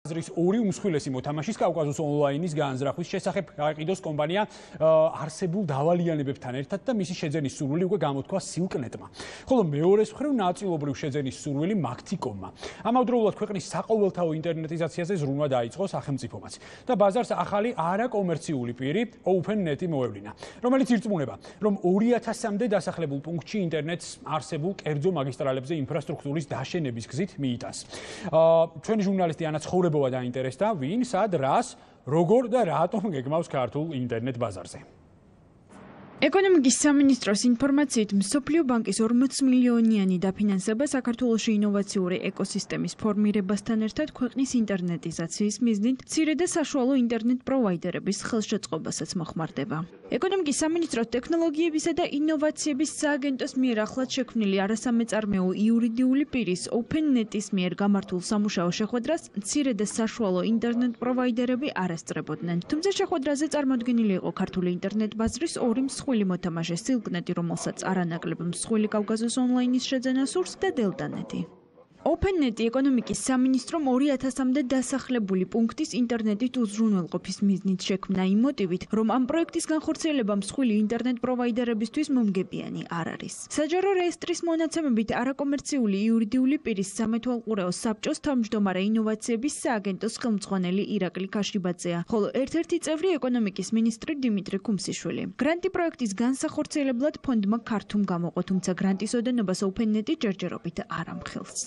აზრის ორი უმსხვილესი მოთამაშის კავკაზოს ონლაინის განზრახვის შესახებ გაიყიდოს კომპანია არსებულ დავალიანებებთან ერთად და მისი შეძენის სურვილი უკვე გამოთქვა სილკნეტმა. ხოლო მეორეს მხრივ ნაწილობრივ შეძენის სურვილი მაგთიკომმა. ამავდროულად ქვეყნის საყოველთაო ინტერნეტიზაციაზე ზრუნვა დაიწყო სახელმწიფომაც და ბაზარს ახალი არაკომერციული პირი OpenNet-ი მოევლინა, რომელიც ირწმუნება, რომ 2000-მდე დასახლებულ პუნქტში ინტერნეტს არსებულ კერძო მაგისტრალებზე ინფრასტრუქტურის დაშენების გზით მიიტანს. აა ჩვენი ჟურნალისტი ანა ცხოვრ ცხოვრებობა დაინტერესდა, ვინ, სად, რას, როგორ და რატომ გეგმავს ქართულ ინტერნეტ ბაზარზე. ეკონომიკის სამინისტროს ინფორმაციით, მსოფლიო ბანკის 40 მილიონიანი დაფინანსება საქართველოსი ინოვაციური ეკოსისტემის ფორმირებასთან ერთად ქვეყნის ინტერნეტიზაციის მიზნით ცირე და საშუალო ინტერნეტ პროვაიდერების ხელშეწყობასაც მოხმარდება. ეკონომიკის სამინისტროს ტექნოლოგიებისა და ინოვაციების სააგენტოს მიერ ახლად შექმნილი არასამეწარმეო იურიდიული პირის OpenNet-ის მიერ გამართულ სამუშაო შეხვედრას ცირე და საშუალო ინტერნეტ პროვაიდერები არასწრებოდნენ. თუმცა შეხვედრაზე წარმოდგენილი იყო ქართული ინტერნეტ ბაზრის ორი მსხვილი მსხვილი მოთამაშე სილკნეტი, რომელსაც არანაკლებ მსხვილი კავკაზოს ონლაინის შეძენა სურს და დელტანეტი. OpenNet ეკონომიკის სამინისტრომ 2000-მდე დასახლებული პუნქტის ინტერნეტით უზრუნველყოფის მიზნით შექმნა იმ მოტივით, რომ ამ პროექტის განხორციელება მსხვილი ინტერნეტ პროვაიდერებისთვის მომგებიანი არ არის. საჯარო რეესტრის მონაცემებით არაკომერციული იურიდიული პირის სამეთვალყურეო საბჭოს თავმჯდომარე ინოვაციების სააგენტოს ხელმძღვანელი ირაკლი ქაშიბაძეა, ხოლო ერთ-ერთი წევრი ეკონომიკის მინისტრი დიმიტრი კუმსიშვილი. გრანტი პროექტის განსახორციელებლად ფონდმა ქართუმ გამოყო, თუმცა გრანტის ოდენობას OpenNet-ი ჯერჯერობით არ ამხელს.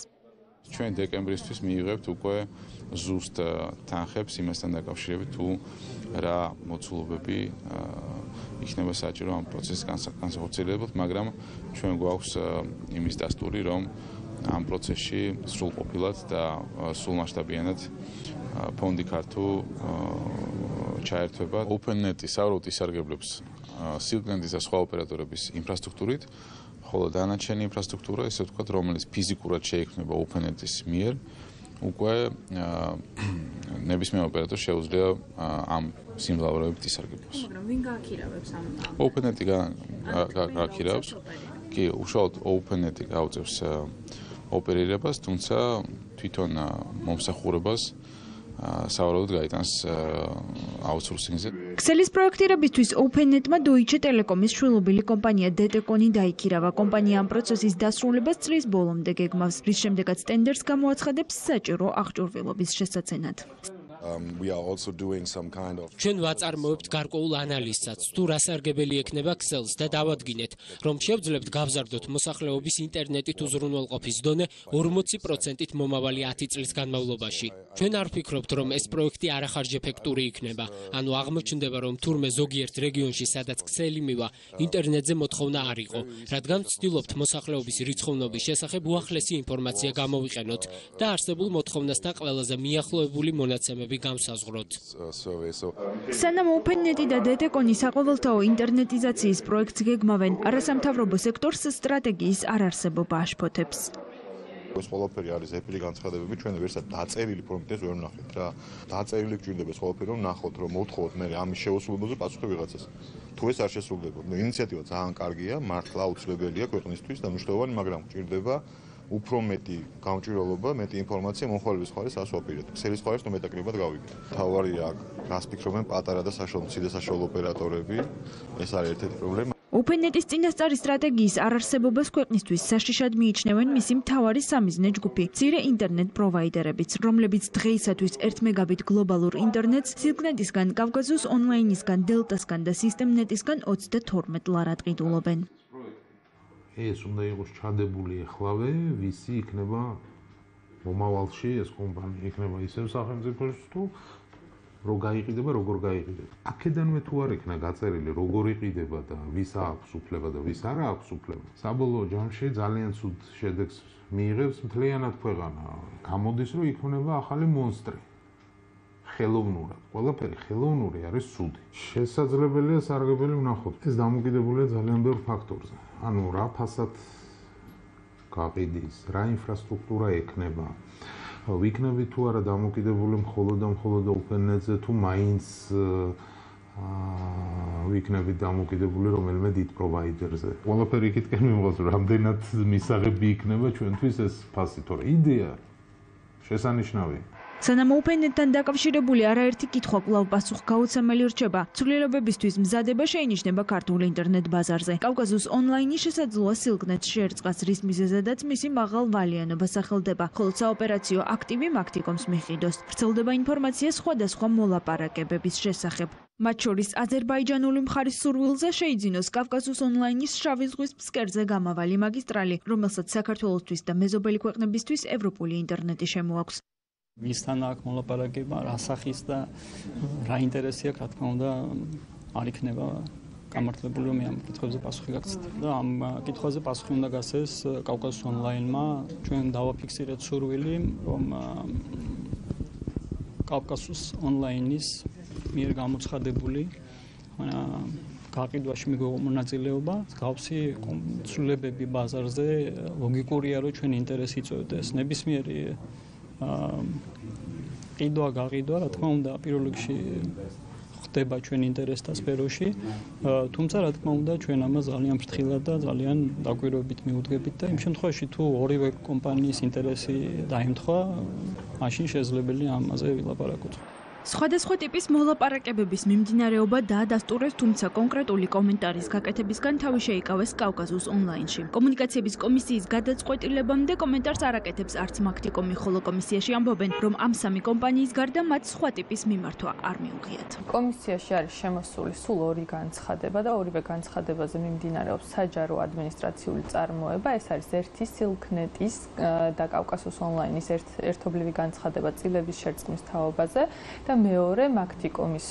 ჩვენ დეკემბრისთვის მიიღებთ უკვე ზუსტ თანხებს იმასთან დაკავშირებით თუ რა მოცულობები იქნება საჭირო ამ პროცესის განსახორციელებლად, მაგრამ ჩვენ გვაქვს იმის დასტური, რომ ამ პროცესში სრულყოფილად და სრულმასშტაბიანად ფონდი ქართუ ჩაერთვება OpenNet-ის ავროტ ისარგებლებს სილკნეტის და სხვა ოპერატორების ინფრასტრუქტურით ხოლო დანარჩენი ინფრასტრუქტურა, ესე ვთქვათ, რომელიც ფიზიკურად შეიქმნება OpenNet-ის მიერ, უკვე ნებისმიერ ოპერატორს შეუძლია ამ სიმძლავრეებით ისარგებლოს. მაგრამ ვინ გააქირავებს ამ OpenNet-ი გააქირავს? კი, უშუალოდ OpenNet-ი გაუწევს ოპერირებას, თუმცა თვითონ მომსახურებას საავადმყოფოდ გაიტანს აუთსორსინგზე. ქსელის პროექტირებისთვის OpenNet-მა Deutsche Telekom-ის შვილობილი კომპანია DTCON-ი დაიქირავა. კომპანია ამ პროცესის დასრულებას წლის ბოლომდე გეგმავს, რის შემდეგაც ტენდერს გამოაცხადებს საჭირო აღჭურვილობის შესაძენად. Um ჩვენ ვაწარმოებთ გარკვეულ ანალიზსაც თუ რა სარგებელი ექნება ქსელს და დავადგინეთ რომ შევძლებთ გავზარდოთ მოსახლეობის ინტერნეტით უზრუნველყოფის დონე 40%-ით მომავალი 10 წლის განმავლობაში. ჩვენ არ ვფიქრობთ რომ ეს პროექტი არახარჯეფექტური იქნება. ანუ აღმოჩნდება რომ თურმე ზოგიერთ რეგიონში სადაც ქსელი მივა ინტერნეტზე მოთხოვნა არ იყო. რადგან ვცდილობთ მოსახლეობის რიცხოვნობის შესახებ უახლესი ინფორმაცია გამოვიყენოთ და არსებულ მოთხოვნასთან ყველაზე მიახლოებული მონაცემები სერვისები გამსაზღვროთ. სანამ OpenNet-ი და DTCON-ი საყოველთაო ინტერნეტიზაციის პროექტს გეგმავენ, არასამთავრობო სექტორს სტრატეგიის არარსებობა აშფოთებს. ეს ყველაფერი არის ეფილი განცხადებები ჩვენ ვერსად დაწერილი ფორმით ვერ ვნახეთ რა დაწერილი გჭირდება ეს ყველაფერი რომ ნახოთ რომ მოთხოვოთ მე ამის შეუსრულებლობაზე პასუხი ვიღაცას თუ ეს არ შესრულდება ნუ ინიციატივა ძალიან კარგია მართლა აუცილებელია ქვეყნისთვის და მნიშვნელოვანი მაგრამ გჭირდება უფრო მეტი გამჭირვალობა, მეტი ინფორმაცია მომხმარებლის ხარეს ასვაპირეთ. ქსელის ხარეს ნუ მეტაკლებად გავიგეთ. თავარია რას ფიქრობენ პატარა და საშუალო ციდე საშუალო ოპერატორები? ეს არის ერთ-ერთი პრობლემა. OpenNet-ის წინასწარი სტრატეგიის არარსებობას ქვეყნისთვის საშიშად მიიჩნევენ მისი მთავარი სამიზნე ჯგუფი, ცირე ინტერნეტ პროვაიდერებიც, რომლებიც დღეისათვის 1 მეგაბიტ გლობალურ ინტერნეტს სილკნეტისგან, კავკაზოს ონლაინისგან, დელტასგან და სისტემნეტისგან 32 ლარად ყიდულობენ. ეს უნდა იყოს ჩადებული ახლავე, ვისი იქნება მომავალში ეს კომპანია იქნება ისევ სახელმწიფოს თუ რო გაიყიდება, როგორ გაიყიდება. აქედანვე თუ არ იქნა გაწერილი, როგორ იყიდება და ვის აქვს უფლება და ვის არ აქვს უფლება. საბოლოო ჯამში ძალიან ცუდ შედეგს მიიღებს მთლიანად ქვეყანა. გამოდის, რომ იქნება ახალი მონსტრი. ხელოვნურად. ყველაფერი ხელოვნური არის ცუდი. შესაძლებელია სარგებელი ვნახოთ. ეს დამოკიდებულია ძალიან ბევრ ფაქტორზე. ანუ რა ფასად გაყიდის, რა ინფრასტრუქტურა ექნება. ვიქნები თუ არა დამოკიდებული მხოლოდ და მხოლოდ OpenNet-ზე თუ მაინც აა ვიქნები დამოკიდებული რომელიმე დიდ პროვაიდერზე. ყველაფერი იქითკენ მიმღავს, რამდენად მისაღები იქნება ჩვენთვის ეს ფასი, თორე იდეა შესანიშნავია. სანამ ოპენეტთან დაკავშირებული არაერთი კითხვა კვლავ პასუხგაუცემელი რჩება, ცვლილებებისთვის მზადება შეინიშნება ქართულ ინტერნეტ ბაზარზე. კავკასიის ონლაინი შესაძლოა სილკნეტ შეერწყას, რის მიზეზადაც მისი მაღალ ვალიანობა სახელდება, ხოლო საოპერაციო აქტივი მაქტიკომს მიყიდოს. ვრცელდება ინფორმაცია სხვადასხვა მოლაპარაკებების შესახებ. მათ შორის აზერბაიჯანული მხარის სურვილზე შეიძინოს კავკასიის ონლაინის შავი ზღვის ფსკერზე გამავალი მაგისტრალი, რომელსაც საქართველოსთვის და მეზობელი ქვეყნებისთვის ევროპული ინტერნეტი შემოაქვს. მისთან აქ მოლაპარაკება რასახის და რა ინტერესი აქვს, რა თქმა უნდა, არ იქნება გამართლებული რომ ამ კითხვებზე პასუხი გაგცეთ და ამ კითხვაზე პასუხი უნდა გასცეს კავკასიის ონლაინმა. ჩვენ დავაფიქსირეთ სურვილი რომ კავკასიის ონლაინის მიერ გამოცხადებული გაყიდვაში მონაწილეობა, გავსი ცვლილებები ბაზარზე ლოგიკურია რომ ჩვენ ინტერესი წოვდეს ნებისმიერი ყიდვა გაყიდვა, რა თქმა უნდა, პირველ რიგში ხდება ჩვენ ინტერესთა სფეროში, თუმცა რა თქმა უნდა, ჩვენ ამას ძალიან ფრთხილად და ძალიან დაკვირვებით მიუძღებით და იმ შემთხვევაში თუ ორივე კომპანიის ინტერესი დაემთხვა, მაშინ შესაძლებელია ამაზე ვილაპარაკოთ. სხვადასხვა ტიპის მოლაპარაკებების მიმდინარეობა დაადასტურეს, თუმცა კონკრეტული კომენტარის გაკეთებისგან თავი შეიკავეს კავკასიის ონლაინში. კომუნიკაციების კომისიის გადაწყვეტილებამდე კომენტარს არაკეთებს არც მაქტიკომი, ხოლო კომისიაში ამბობენ, რომ ამ სამი კომპანიის გარდა მათ სხვა ტიპის მიმართვა არ მიუღიათ. კომისიაში არის შემოსული სულ ორი განცხადება და ორივე განცხადებაზე მიმდინარეობს საჯარო ადმინისტრაციული წარმოება. ეს არის ერთი სილკნეტის და კავკასიის ონლაინის ერთობლივი განცხადება წილების შერწყმის თაობაზე და და მეორე მაგთიკომის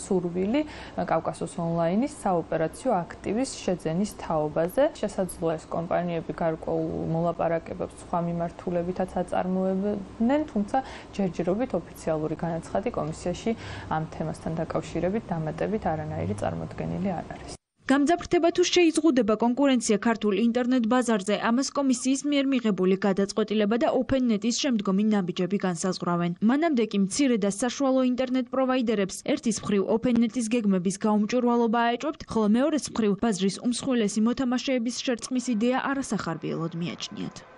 სურვილი კავკასოს ონლაინის საოპერაციო აქტივის შეძენის თაობაზე. შესაძლოა ეს კომპანიები გარკვეულ მოლაპარაკებებს სხვა მიმართულებითაც აწარმოებდნენ, თუმცა ჯერჯერობით ოფიციალური განაცხადი კომისიაში ამ თემასთან დაკავშირებით დამატებით არანაირი წარმოქმნილი არ არის. გამძაფრდება თუ შეიზღუდება კონკურენცია ქართულ ინტერნეტ ბაზარზე, ამას კომისიის მიერ მიღებული გადაწყვეტილება და OpenNet-ის შემდგომი ნაბიჯები განსაზღვრავენ. მანამდე კი მცირე და საშუალო ინტერნეტ პროვაიდერებს ერთის მხრივ OpenNet-ის გეგმების გაუმჭვირვალობა აეჭვებთ, ხოლო მეორეს მხრივ ბაზრის უმსხვილესი მოთამაშეების შერწყმის იდეა არასახარბიელოდ მიაჩნიათ.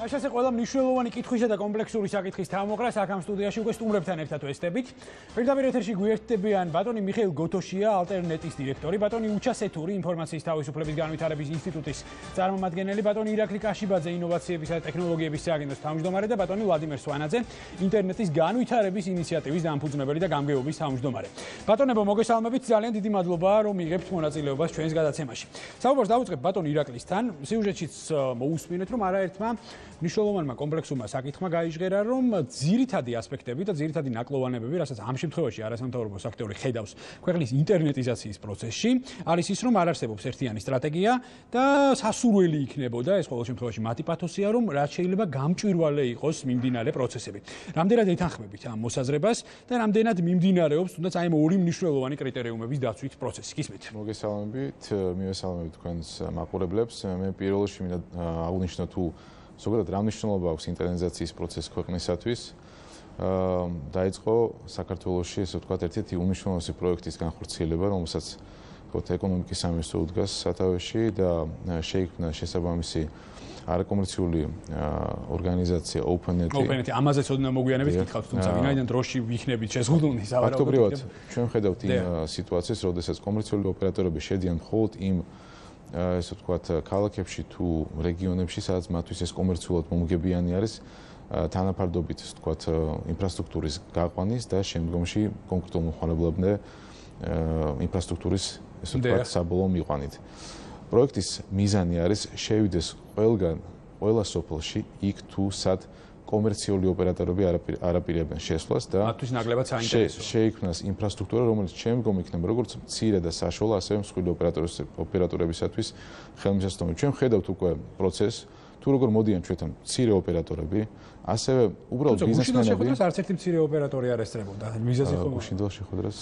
მაშასე ყველა მნიშვნელოვანი კითხვისა და კომპლექსური საკითხის თამოყრა საქამ სტუდიაში უკვე სტუმრებთან ერთად ვესტებით. პირდაპირ ეთერში გვერდებიან ბატონი მიხეილ გოთოშია, ალტერნეტის დირექტორი, ბატონი უჩასეთური ინფორმაციის თავისუფლების განვითარების ინსტიტუტის წარმომადგენელი, ბატონი ირაკლი კაშიბაძე, ინოვაციებისა და ტექნოლოგიების სააგენტოს თავმჯდომარე და ბატონი ვლადიმერ სვანაძე, ინტერნეტის განვითარების ინიციატივის დამფუძნებელი და გამგეობის თავმჯდომარე. ბატონებო, მოგესალმებით, ძალიან დიდი მადლობა, რომ იღებთ მონაწილეობას ჩვენს გადაცემაში. საუბარს დავუწყებ ბატონ ირაკლისთან. სიუჟეტშიც მოусმინეთ, რომ არაერთმა მნიშვნელოვანმა კომპლექსურმა საკითხმა გაიჟღერა, რომ ძირითადი ასპექტები და ძირითადი ნაკლოვანებები, რასაც ამ შემთხვევაში არასამთავრობო სექტორი ხედავს ქვეყნის ინტერნეტიზაციის პროცესში, არის ის, რომ არ არსებობს ერთიანი სტრატეგია და სასურველი იქნებოდა ეს ყოველ შემთხვევაში მათი პათოსია, რომ რაც შეიძლება გამჭვირვალე იყოს მიმდინარე პროცესები. რამდენად ეთანხმებით ამ მოსაზრებას და რამდენად მიმდინარეობს თუნდაც აი ამ ორი მნიშვნელოვანი კრიტერიუმების დაცვით პროცესი. გისმით. მოგესალმებით, მივესალმებით თქვენს მაყურებლებს. მე პირველ რიგში მინდა აღვნიშნო თუ ზოგადად რა მნიშვნელობა აქვს ინტერნეტიზაციის პროცესი ქვეყნისათვის? აა დაიწყო საქართველოსში ესე ვთქვათ ერთ-ერთი უმნიშვნელოვანესი პროექტის განხორციელება, რომელსაც თქო ეკონომიკის სამინისტრო უდგას სათავეში და შეიქმნა შესაბამისი არაკომერციული ორგანიზაცია OpenNet. OpenNet ამაზეც ოდნა მოგვიანებით გითხავთ, თუმცა ვინაიდან დროში ვიქნებით შეზღუდული სავარაუდოდ. ფაქტობრივად ჩვენ ხედავთ იმ სიტუაციას, როდესაც კომერციული ოპერატორები შედიან მხოლოდ იმ ესე ვთქვათ, ქალაქებში თუ რეგიონებში, სადაც მათთვის ეს კომერციულად მომგებიანი არის, თანაფარდობით, ესე ვთქვათ, ინფრასტრუქტურის გაყვანის და შემდგომში კონკრეტულ მოხალებლობამდე ინფრასტრუქტურის ესე ვთქვათ, საბოლოო მიყვანით. პროექტის მიზანი არის შევიდეს ყველგან, ყველა სოფელში, იქ თუ სად კომერციული ოპერატორები არაპირებენ შესვლას და მათთვის ნაკლებად საინტერესოა. შეიქმნას ინფრასტრუქტურა, რომელიც შემდგომ იქნება როგორც მცირე და საშუალო, ასევე მსხვილი ოპერატორების ოპერატორებისათვის ხელმისაწვდომი. ჩვენ ხედავთ უკვე პროცესს თუ როგორ მოდიან ჩვენთან მცირე ოპერატორები, ასევე უბრალოდ ბიზნესმენები. შეხვედრას არც ერთი მცირე ოპერატორი არ ესწრებოდა. მიზეზი ხო? უშინდელ შეხვედრას.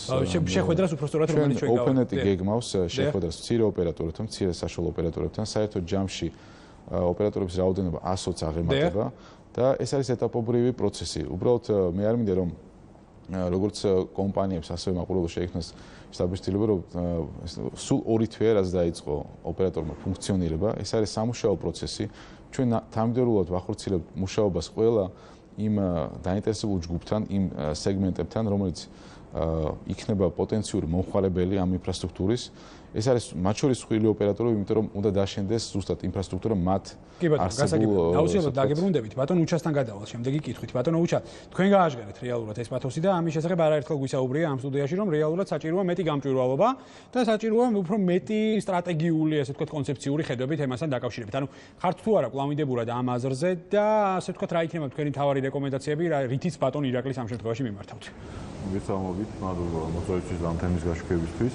შეხვედრას უფრო სწორად რომელიც ჩვენ გავაკეთეთ. OpenNet გეგმავს შეხვედრას მცირე ოპერატორებთან, მცირე საშუალო ოპერატორებთან, საერთოდ ჯამში ოპერატორების რაოდენობა 100-ს აღემატება. და ეს არის ეტაპობრივი პროცესი. უბრალოდ მე არ მინდა რომ როგორც კომპანიებს ასევე მაყურებელს შეექმნას სტაბილიზება რომ სულ ორი თვეა რაც დაიწყო ოპერატორმა ფუნქციონირება. ეს არის სამუშაო პროცესი. ჩვენ თამდერულად ვახორციელებთ მუშაობას ყველა იმ დაინტერესებულ ჯგუფთან, იმ სეგმენტებთან, რომელიც იქნება პოტენციური მომხმარებელი ამ ინფრასტრუქტურის ეს არის მათ შორის ხილი ოპერატორები, იმიტომ რომ უნდა დაშენდეს ზუსტად ინფრასტრუქტურა მათ კი ბატონო, გასაგებია. აუცილებლად დაგებრუნდებით. ბატონო უჩას თან გადავალ. შემდეგი კითხვით. ბატონო უჩა, თქვენ გააჟღერეთ რეალურად ეს პათოსი და ამის შესახებ არაერთხელ გვისაუბრია ამ სტუდიაში, რომ რეალურად საჭიროა მეტი გამჭვირვალობა და საჭიროა უფრო მეტი სტრატეგიული, ასე ვთქვათ, კონცეფციური ხედვებით ემასთან დაკავშირებით. ანუ ხართ თუ არა კლავინდებურად ამ აზრზე და ასე ვთქვათ, რა იქნება თქვენი თავარი რეკომენდაციები, რითიც ბატონ ირაკლის ამ შემთხვევაში მიმართავთ. მოგესალმებით, მადლობა მოწვევისთვის ამ თემის გაშუქებისთვის.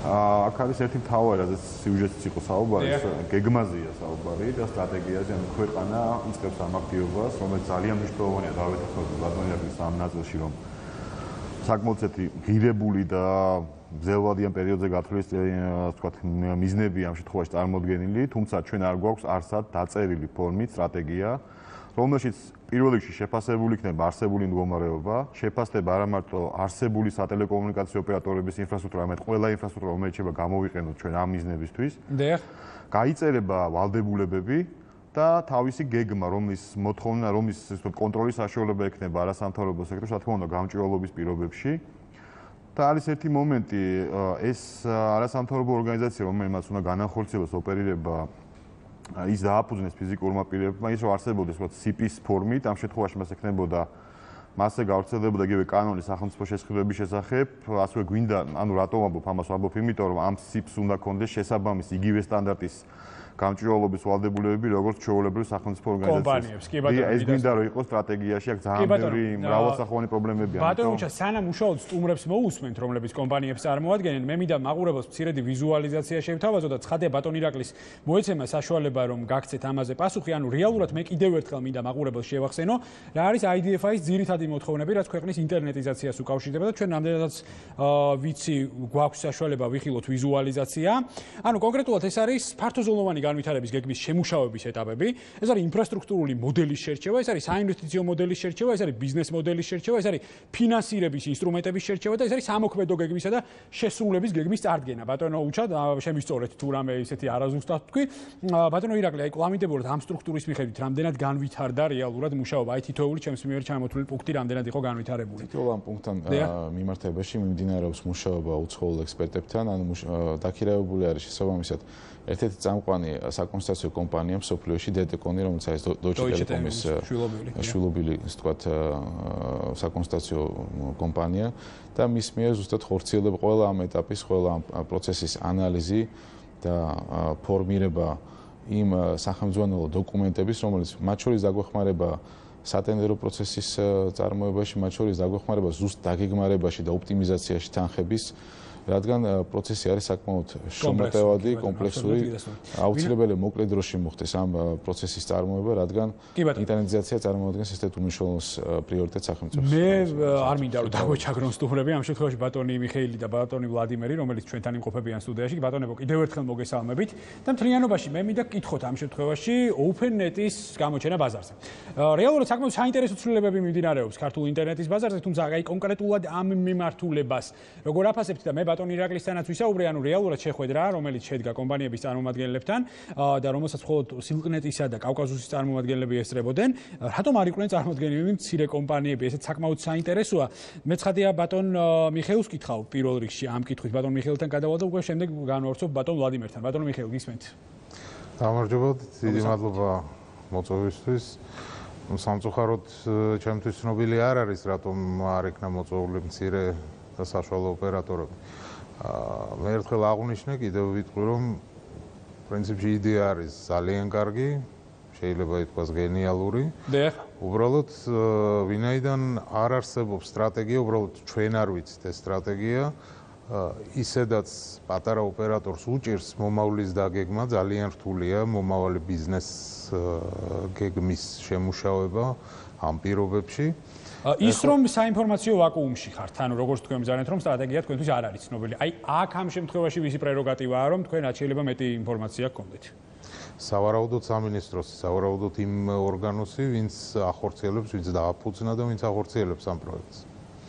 აქ არის ერთი მთავარი, რადგან სიუჟეტიც იყო საუბარი, გეგმაზეა საუბარი და სტრატეგიაზე, ანუ ქვეყანა იწყებს ამ აქტივობას, რომელიც ძალიან მნიშვნელოვანია დავეთანხმებით ბატონიაკის ამ ნაწილში, რომ საკმაოდ ერთი ღირებული და ზელვადიან პერიოდზე გათვლის, თქვათ, მიზნები ამ შემთხვევაში წარმოდგენილი, თუმცა ჩვენ არ გვაქვს არსად დაწერილი ფორმით სტრატეგია, რომელშიც პირველ რიგში შეფასებული იქნება არსებული მდგომარეობა, შეფასდება არა მარტო არსებული სატელეკომუნიკაციო ოპერატორების ინფრასტრუქტურა, არამედ ყველა ინფრასტრუქტურა, რომელიც შეიძლება გამოვიყენოთ ჩვენ ამ მიზნებისთვის. დიახ. გაიწერება ვალდებულებები და თავისი გეგმა, რომლის მოთხოვნა, რომლის ისე კონტროლის საშუალება ექნება არასამთავრობო სექტორს, რა თქმა უნდა, გამჭვირვალობის პირობებში. და არის ერთი მომენტი, ეს არასამთავრობო ორგანიზაცია, რომელმაც უნდა განახორციელოს ოპერირება ის დააფუძნეს ფიზიკურმა პირებმა ის რომ არსებობდეს ვთქვათ CP-ის ფორმით ამ შემთხვევაში მას ექნებოდა მასე გავრცელდებოდა იგივე კანონის სახელმწიფო შესაძლებლობის შესახებ ასევე გვინდა ანუ რატომ ამბობ ამას ამბობ იმიტომ რომ ამ CP-ს უნდა კონდეს შესაბამისი იგივე სტანდარტის გამჭვირვალობის ვალდებულებები როგორც ჩვეულებრივ სახელმწიფო ორგანიზაციებს. კი ბატონო, ეს მინდა რომ იყოს სტრატეგიაში, აქ ძალიან ბევრი მრავალსახოვანი პრობლემებია. ბატონო, ჩა სანამ უშუალოდ სტუმრებს მოусმენთ, რომლებიც კომპანიებს წარმოადგენენ, მე მინდა მაყურებელს მცირედი ვიზუალიზაცია შევთავაზო და ცხადე ბატონ ირაკლის მოეცემა საშუალება რომ გაგცეთ ამაზე პასუხი, ანუ რეალურად მე კიდევ ერთხელ მინდა მაყურებელს შევახსენო, რა არის IDFI-ის ძირითადი მოთხოვნები, რაც ქვეყნის ინტერნეტიზაციას უკავშირდება და ჩვენ ნამდვილადაც ვიცი გვაქვს საშუალება ვიხილოთ ვიზუალიზაცია. ანუ კონკრეტულად ეს არის ფართოზონოვანი განვითარების გეგმის შემუშავების ეტაპები. ეს არის ინფრასტრუქტურული მოდელის შერჩევა, ეს არის საინვესტიციო მოდელის შერჩევა, ეს არის ბიზნეს მოდელის შერჩევა, ეს არის ფინანსირების ინსტრუმენტების შერჩევა და ეს არის სამოქმედო გეგმისა და შესრულების გეგმის წარდგენა. ბატონო უჩა, შემისწორეთ თუ რამე ისეთი არაზუსტად თქვი. ბატონო ირაკლი, აი კლამიდებურად ამ სტრუქტურის მიხედვით რამდენად განვითარდა რეალურად მუშაობა? აი თითოეული ჩემს მიერ ჩამოთვლილი პუნქტი რამდენად იყო განვითარებული? თითოეულ ამ პუნქტთან მიმართებაში მიმდინარეობს მუშაობა უცხოელ ექსპერტებთან, ანუ დაქირავებული არის შესაბამისად ერთ-ერთი წამყვანი საკონსტიტუციო კომპანია მსოფლიოში დეტეკონი, რომელიც არის Deutsche Telekom-ის შვილობილი, ასე ვთქვათ, საკონსტიტუციო კომპანია. და მის მიერ ზუსტად ხორციელდება ყველა ამ ეტაპის, ყველა ამ პროცესის ანალიზი და ფორმირება იმ სახელმძღვანელო დოკუმენტების, რომელიც მათ შორის დაგვეხმარება სატენდერო პროცესის წარმოებაში, მათ შორის დაგვეხმარება ზუსტ დაგეგმარებაში და ოპტიმიზაციაში თანხების რადგან პროცესი არის საკმაოდ შრომატევადი, კომპლექსური. აუცილებელია მოკლე დროში მოხდეს ამ პროცესის წარმოება, რადგან ინტერნეტიზაცია წარმოადგენს ესეთ უმნიშვნელოს პრიორიტეტს სახელმწიფოს. მე არ მინდა რომ დაგვეჩაგრონ სტუმრები ამ შემთხვევაში ბატონი მიხეილი და ბატონი ვლადიმერი, რომელიც ჩვენთან იმყოფებიან სტუდიაში. ბატონებო, კიდევ ერთხელ მოგესალმებით და მთლიანობაში მე მინდა გკითხოთ ამ შემთხვევაში OpenNet-ის გამოჩენა ბაზარზე. რეალურად საკმაოდ საინტერესო ცვლილებები მიმდინარეობს ქართულ ინტერნეტის ბაზარზე, თუმცა აი კონკრეტულად ამ მიმართულებას როგორ აფასებთ და მე ბატონ ირაკლისთანაც ვისაუბრე, ანუ რეალურად შეხვედრა, რომელიც შედგა კომპანიების წარმომადგენლებთან და რომელსაც მხოლოდ სილკნეტისა და კავკაზუსის წარმომადგენლები ესწრებოდნენ, რატომ არ იყვნენ წარმოადგენლები მცირე კომპანიები? ესეც საკმაოდ საინტერესოა. მე ცხადია ბატონ მიხეილს კითხავ პირველ რიგში ამ კითხვით ბატონ მიხეილთან გადავალ და უკვე შემდეგ განვარცობ ბატონ ვლადიმერთან. ბატონ მიხეილ, გისმენთ? გამარჯობა, დიდი მადლობა მოწვევისთვის. სამწუხაროდ ჩემთვის ცნობილი არ არის, რატომ არ იქნა მოწვეული მცირე და საშუალო ოპერატორები. აა მე ერთხელ აღვნიშნე კიდევ ვიტყვი რომ პრინციპში იდეა არის ძალიან კარგი, შეიძლება ითქვას გენიალური. და უბრალოდ ვინაიდან არ არსებობს სტრატეგია, უბრალოდ ჩვენ არ ვიცით ეს სტრატეგია. ისედაც პატარა ოპერატორს უჭირს მომავლის დაგეგმა ძალიან რთულია მომავალი ბიზნეს გეგმის შემუშავება ამ პირობებში. ის რომ საინფორმაციო ვაკუუმში ხართ, ანუ როგორც თქვენ მზარეთ რომ სტრატეგია თქვენთვის არ არის ცნობილი. აი აქ ამ შემთხვევაში ვისი პრეროგატივაა რომ თქვენ რაც შეიძლება მეტი ინფორმაცია გქონდეთ. სავარაუდოდ სამინისტროს, სავარაუდოდ იმ ორგანოსი, ვინც ახორციელებს, ვინც დააფუძნა და ვინც ახორციელებს ამ პროექტს.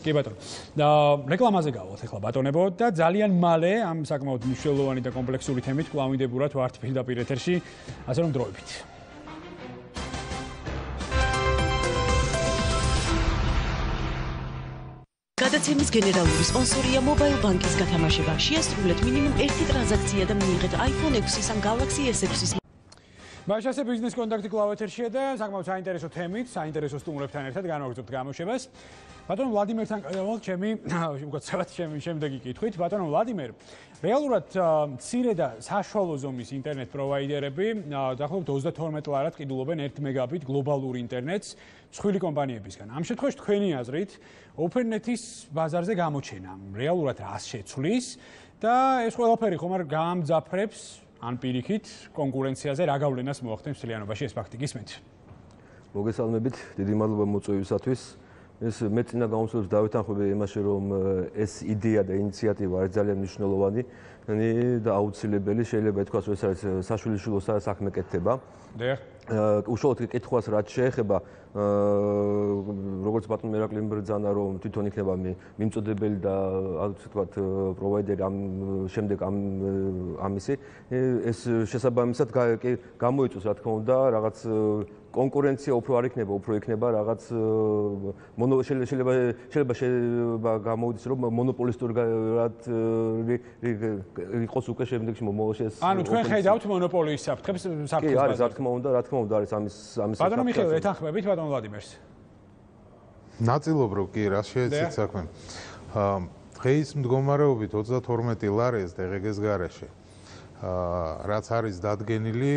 კი ბატონო. და რეკლამაზე გავალთ ახლა ბატონებო და ძალიან მალე ამ საკმაოდ მნიშვნელოვანი და კომპლექსური თემით კლავინდებურად ვართ პირდაპირ ეთერში, ასე რომ დროებით. გადაცემის გენერალური სპონსორია Mobile Bank-ის გათამაშება. შეასრულეთ მინიმუმ 1 ტრანზაქცია და მიიღეთ iPhone 6-ის ან Galaxy S6-ის მაშასე ბიზნეს კონტაქტი კლავ ეთერშია და საკმაოდ საინტერესო თემით, საინტერესო სტუმრებთან ერთად განვაგრძობთ გამოშვებას. ბატონო ვლადიმერთან ყავალ ჩემი უკაცრავად ჩემი შემდეგი კითხვით. ბატონო ვლადიმერ, რეალურად მცირე და საშუალო ზომის ინტერნეტ პროვაიდერები დაახლოებით 32 ლარად ყიდულობენ 1 მეგაბიტ გლობალურ ინტერნეტს მსხვილი კომპანიებისგან. ამ შემთხვევაში თქვენი აზრით, OpenNet-ის ბაზარზე გამოჩენა რეალურად რას შეცვლის და ეს ყველაფერი ხომ არ გამძაფრებს ან პირიქით კონკურენციაზე რა გავლენას მოახდენს ძალიანობაში ეს ფაქტი გისმენთ? მოგესალმებით, დიდი მადლობა მოწვევისათვის. ეს მეცინა გამოსვლებს დავითანხმები იმაში რომ ეს იდეა და ინიციატივა არის ძალიან მნიშვნელოვანი და აუცილებელი შეიძლება ითქვას რომ ეს არის საშვილიშვილო საქმე კეთდება. დიახ. უშუალოდ კითხვას რაც შეეხება როგორც ბატონ მერაკლიმ ბრძანა რომ თვითონ იქნება მიმწოდებელი და ასე ვთქვათ პროვაიდერი ამ შემდეგ ამ ამისი. ეს შესაბამისად გამოიწვევს რა თქმა უნდა რაღაც კონკურენცია უფრო არ იქნება, უფრო იქნება რაღაც მონო შეიძლება შეიძლება შეიძლება გამოვიდეს რომ მონოპოლისტურად იყოს უკვე შემდეგში მომავალში ეს ანუ თქვენ ხედავთ მონოპოლიის საფრთხებს საფრთხეს კი არის რა თქმა უნდა რა თქმა უნდა არის ამის ამის ბატონო მიხეილ ეთანხმებით ბატონო ვლადიმერს ნაწილობრივ კი რა შეეცით საქმე. აა დღეის მდგომარეობით 32 ლარი ეს დღეგეს garaშე აა რაც არის დადგენილი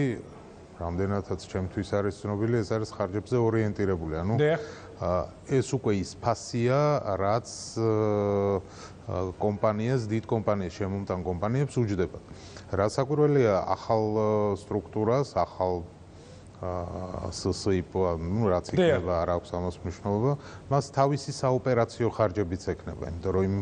რამდენადაც ჩემთვის არის ცნობილი, ეს არის ხარჯებზე ორიენტირებული. ანუ ეს უკვე ის ფასია, რაც კომპანიას, დიდ კომპანიას, შემომტან კომპანიებს უჯდება. რაც აკვირველია ახალ სტრუქტურას, ახალ SSIP, ну, რაც იქნება, არ აქვს ამას მნიშვნელობა, მას თავისი საოპერაციო ხარჯებიც ექნება, იმიტომ რომ იმ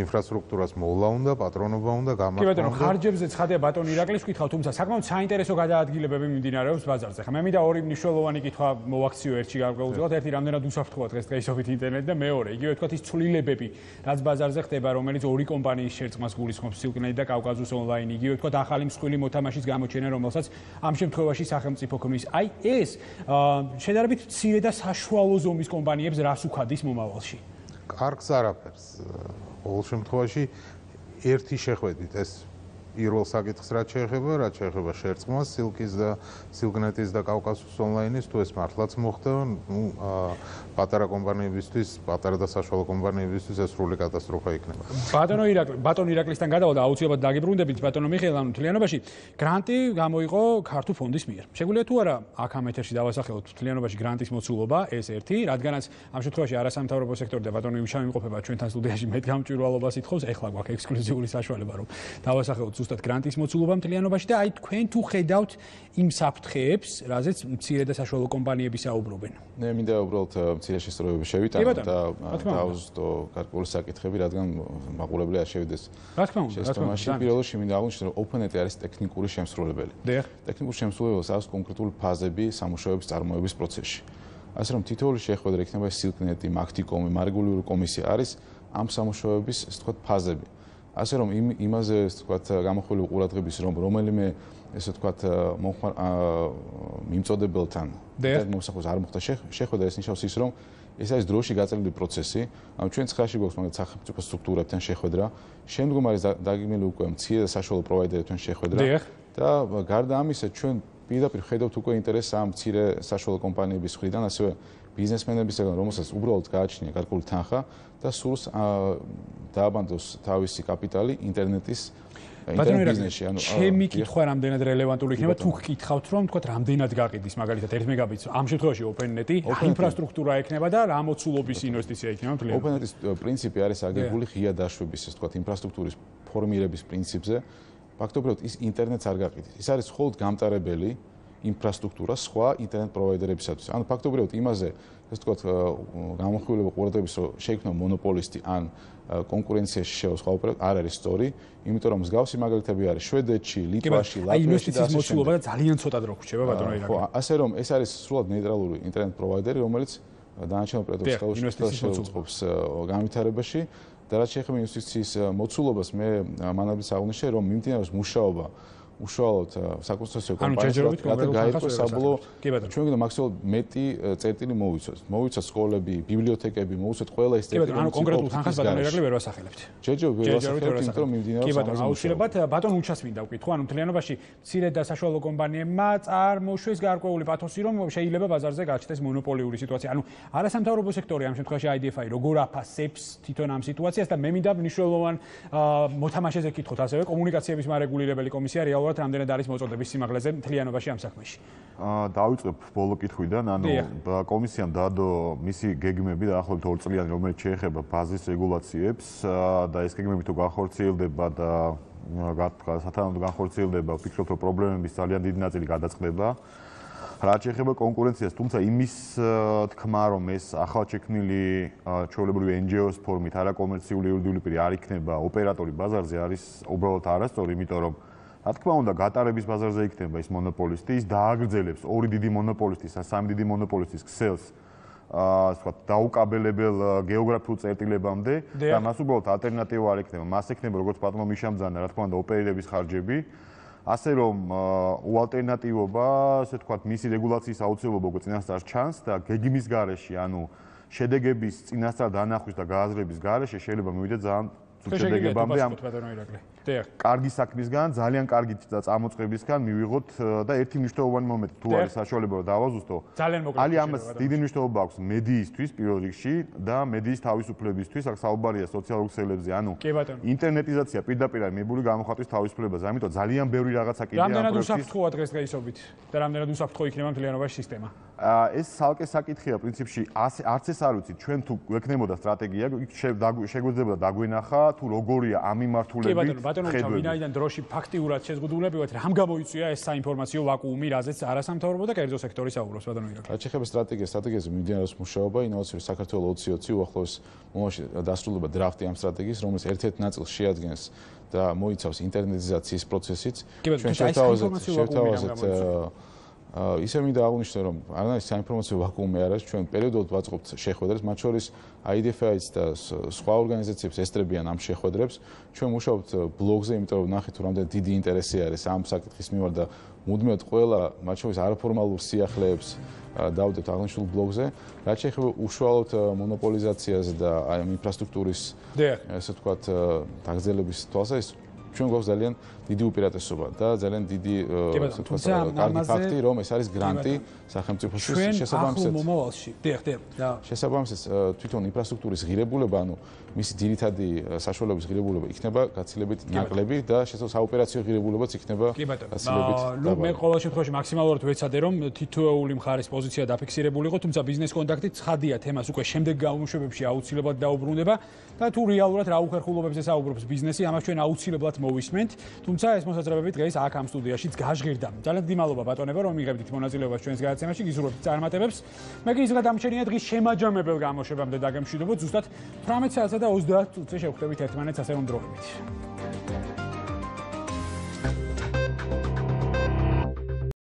ინფრასტრუქტურას მოვლა უნდა, პატრონობა უნდა, გამართვა კი ბატონო, ხარჯებზე ცხადია ბატონ ირაკლის კითხავ, თუმცა საკმაოდ საინტერესო გადაადგილებები მიმდინარეობს ბაზარზე. ხა მე მინდა ორი მნიშვნელოვანი კითხვა მოვაქციო ერთში გარკვეულწილად, ერთი რამდენად უსაფრთხოა დღეს დღეისობით ინტერნეტი და მეორე, იგივე თქვათ ის ცვლილებები, რაც ბაზარზე ხდება, რომელიც ორი კომპანიის შერწყმას გულისხმობს, Silk-net და Caucasus Online, იგივე თქვათ ახალი მსხვილი მოთამაშის გამოჩენა, რომელსაც ამ შემთხვევაში სახელმწიფო ქმნის. აი ეს შედარებით მცირე და საშუალო ზომის კომპანიებს რას უქადის მომავალში? კარგს არაფერს. ყოველ შემთხვევაში ერთი შეხვედით ეს პირველ საკითხს რაც შეეხება, რაც შეეხება შერწყმას, Silk-ის და Silk-net-ის და Caucasus Online-ის, თუ ეს მართლაც მოხდა, ну, პატარა კომპანიებისთვის, პატარა და საშუალო კომპანიებისთვის ეს სრული კატასტროფა იქნება. ბატონო ირაკლი, ბატონო ირაკლისთან გადავალ და აუცილებლად დაგიბრუნდებით ბატონო მიხეილ, ანუ თლიანობაში გრანტი გამოიყო ქართულ ფონდის მიერ. შეგვიძლია თუ არა აქ ამ ეთერში დავასახელოთ თლიანობაში გრანტის მოცულობა, ეს ერთი, რადგანაც ამ შემთხვევაში არასამთავრობო სექტორი და ბატონო იმშავი იმყოფება ჩვენთან სტუდიაში მეტ გამჭვირვალობას ითხოვს, ეხლა გვაქვს ექსკლუზიური საშუალება რომ დავასახელოთ ზუსტად გრანტის მოცულობა მთლიანობაში და აი თქვენ თუ ხედავთ იმ საფრთხეებს, რაზეც მცირე და საშუალო კომპანიები საუბრობენ. მე მინდა უბრალოდ მცირე შესწორებები შევიტანო და დავუსტო გარკვეული საკითხები, რადგან მაყურებელი არ შევიდეს. რა თქმა უნდა, რა თქმა უნდა. პირველ რიგში მინდა აღვნიშნო, რომ OpenNet არის ტექნიკური შემსრულებელი. ტექნიკური შემსრულებელს აქვს კონკრეტული ფაზები სამუშაოების წარმოების პროცესში. ასე რომ თითოეული შეხვედრა იქნება Silk-net-ი, Macticom-ი, მარეგულირებული კომისია არის ამ სამუშაოების, ასე ვთქვათ, ფაზები. ასე რომ იმ იმაზე ასე ვთქვათ გამოხული ყურადღების რომ რომელიმე ესე ვთქვათ მომხმარ მიმწოდებელთან მომსახურს არ მოხდა შეხვედრა ეს ნიშნავს ის რომ ეს არის დროში გაწეული პროცესი. ანუ ჩვენ ცხაში გვაქვს მაგათ სახელმწიფო სტრუქტურებთან შეხვედრა. შემდგომ არის დაგეგმილი უკვე მცირე და საშუალო პროვაიდერებთან შეხვედრა. და გარდა ამისა ჩვენ პირდაპირ ხედავთ უკვე ინტერესს ამ მცირე საშუალო კომპანიების მხრიდან ასევე ბიზნესმენებისგან რომელსაც უბრალოდ გააჩნია გარკვეული თანხა და სულს დააბანდოს თავისი კაპიტალი ინტერნეტის ბიზნესში ანუ ჩემი კითხვა რამდენად რელევანტული იქნება. თუ გკითხავთ რომ თქვა რამდენად გაყიდის მაგალითად 1 მეგაბიტს. ამ შემთხვევაში OpenNet-ი ინფრასტრუქტურა ექნება და რა მოცულობის ინვესტიცია იქნება მთლიანად. OpenNet-ის პრინციპი არის აგებული ღია დაშვების ეს თქვა ინფრასტრუქტურის ფორმირების პრინციპზე. ფაქტობრივად ის ინტერნეტს არ გაყიდის ის არის მხოლოდ გამტარებელი ინფრასტრუქტურა სხვა ინტერნეტ პროვაიდერებისათვის. ანუ ფაქტობრივად იმაზე, ასე ვთქვათ, გამოხვილება ყურადღების რომ შეიქმნა მონოპოლისტი ან კონკურენციაში შეოს სხვა ოპერატორი არ არის სწორი, იმიტომ რომ მსგავსი მაგალითები არის შვედეთში, ლიტვაში, ლატვიაში და აი ინვესტიციის მოცულობა ძალიან ცოტა დრო ხრჩება ბატონო ირაკი. ხო, ასე რომ ეს არის სრულად ნეიტრალური ინტერნეტ პროვაიდერი, რომელიც დანარჩენ ოპერატორებს ხელშეუწყობს განვითარებაში და რაც შეეხება ინვესტიციის მოცულობას, მე მანაბის აღნიშნე რომ მიმდინარეობს მუშაობა უშუალოდ საკონსტრუქციო კომპანიას რათა გაერკვეს საბოლოო ჩვენ გვინდა მაქსიმალურად მეტი წერტილი მოვიცოთ. მოვიცოთ სკოლები, ბიბლიოთეკები, მოვიცოთ ყველა ეს წერტილი. ანუ კონკრეტულ თანხას ბატონო ერაკლი ვერ ვასახელებთ. ჯერჯერ ვერ ვასახელებთ, იმიტომ რომ მიმდინარეობს კი ბატონო, აუცილებლად ბატონ უჩას მინდა ვკითხო, ანუ მთლიანობაში ცირე და საშუალო კომპანიებმა წარმოშვეს გარკვეული პათოსი, რომ შეიძლება ბაზარზე გაჩნდეს მონოპოლიური სიტუაცია. ანუ არასამთავრობო სექტორი ამ შემთხვევაში IDFI როგორ აფასებს თვითონ ამ სიტუაციას და მე მინდა მნიშვნელოვან მოთამაშეზე კითხოთ ასევე კომუნიკაციების მარეგულირებელი კომისია რეალ რეალურად რამდენად არის მოწოდების სიმაღლეზე მთლიანობაში ამ საქმეში? აა დავიწყებ ბოლო კითხვიდან, ანუ კომისიამ დადო მისი გეგმები დაახლოებით 2 წლიანი, რომელიც შეეხება ბაზის რეგულაციებს და ეს გეგმები თუ განხორციელდება და სათანადო განხორციელდება, ვფიქრობ, რომ პრობლემების ძალიან დიდი ნაწილი გადაწყდება. რაც შეეხება კონკურენციას, თუმცა იმის თქმა, რომ ეს ახალ შექმნილი ჩვეულებრივი NGO-ს ფორმით არაკომერციული იურიდიული პირი არ იქნება ოპერატორი ბაზარზე, არის უბრალოდ არასწორი, იმიტომ რომ რა თქმა უნდა გატარების ბაზარზე იქნება ის მონოპოლისტი, ის დააგრძელებს ორი დიდი მონოპოლისტის, სამი დიდი მონოპოლისტის ქსელს აა სხვა დაუკაბელებელ გეოგრაფიულ წერტილებამდე და მას უბრალოდ ალტერნატივა არ ექნება. მას ექნება როგორც პატრონო მიშამძანა, რა თქმა უნდა, ოპერირების ხარჯები. ასე რომ უალტერნატივობა, ასე თქვა, მისი რეგულაციის აუცილებლობა უკვე წინასწარ ჩანს და გეგმის გარეშე, ანუ შედეგების წინასწარ დანახვის და გააზრების გარეშე შეიძლება მივიდეთ ძალიან შედეგებამდე ამ კარგი საქმისგან, ძალიან კარგი წამოწყებისგან მივიღოთ და ერთი მნიშვნელოვანი მომენტი თუ არის საშუალება რომ დავაზუსტო. ძალიან მოკლედ. ალი ამას დიდი მნიშვნელობა აქვს მედიისთვის პირველ რიგში და მედიის თავისუფლებისთვის, აქ საუბარია სოციალურ ქსელებზე, ანუ ინტერნეტიზაცია პირდაპირ არის მებული გამოხატვის თავისუფლებაზე, ამიტომ ძალიან ბევრი რაღაცა კიდე ამ პროექტის. რამდენად უსაფრთხოა დღესდღეობით და რამდენად უსაფრთხო იქნება მთლიანობაში სისტემა? ეს სალკე საკითხია პრინციპში არც ეს არ ვიცი ჩვენ თუ გვექნებოდა სტრატეგია შეგვიძლია დაგვენახა თუ როგორია ამ მიმართულებით კი ბატონო ბატონო ვინაიდან დროში ფაქტიურად შეზღუდულებივად რამ გამოიწვია ეს საინფორმაციო ვაკუუმი რაზეც არასამთავრობო და კერძო სექტორი საუბრობს ბატონო ირაკლი რაც ეხება სტრატეგიას სტრატეგიაზე მიმდინარეობს მუშაობა ინოვაციური საქართველოს 2020 უახლოეს მომავალში დასრულდება დრაფტი ამ სტრატეგიის რომელიც ერთ-ერთ ნაწილს შეადგენს და მოიცავს ინტერნეტიზაციის პროცესიც. ჩვენ შევთავაზეთ შევთავაზეთ ისე მინდა აღვნიშნო რომ არანაირი საინფორმაციო ვაკუუმი არ არის ჩვენ პერიოდულად ვაწყობთ შეხვედრებს მათ შორის IDFI-ს და სხვა ორგანიზაციებს ესტრებიან ამ შეხვედრებს. ჩვენ მუშაობთ ბლოგზე იმიტომ რომ ნახეთ რომ რამდენი დიდი ინტერესი არის ამ საკითხის მიმართ და მუდმივად ყველა მათ შორის არაფორმალურ სიახლეებს დავდეთ აღნიშნულ ბლოგზე. რაც შეეხება უშუალოდ მონოპოლიზაციაზე და აი ამ ინფრასტრუქტურის ესე ვთქვათ დაგრძელების თვალსაზრისით ჩვენ გვაქვს ძალიან დიდი უპირატესობა და ძალიან დიდი კარგი ფაქტი რომ ეს არის გრანტი სახელმწიფოსთვის შესაბამისად მომავალში დიახ დიახ შესაბამისად თვითონ ინფრასტრუქტურის ღირებულება ანუ მისი ძირითადი საშუალების ღირებულება იქნება გაცილებით ნაკლები და შესაძლოა საოპერაციო ღირებულებაც იქნება გაცილებით ნუ მე ყოველ შემთხვევაში მაქსიმალურად ვეცადე რომ თითოეული მხარის პოზიცია დაფიქსირებულიყო თუმცა ბიზნეს კონტაქტი ცხადია თემას უკვე შემდეგ გამოშვებებში აუცილებლად დაუბრუნდება და თუ რეალურად რა უხერხულობებზე საუბრობს ბიზნესი ამას ჩვენ აუცილებლად მოვისმენთ თუ თუმცა ეს მოსაზრებები დღეს აქ ამ სტუდიაშიც გაჟღერდა. ძალიან დიდმალობა ბატონებო რომ მიღებდით მონაწილეობას ჩვენს გადაცემაში, გიზურებთ წარმატებებს. მე კი ისე დამჩენია დღის შემაჯამებელ გამოშვებამდე დაგემშვიდობოთ ზუსტად 18 საათსა და 30 წუთზე შევხვდებით ერთმანეთს ასე რომ დროებით.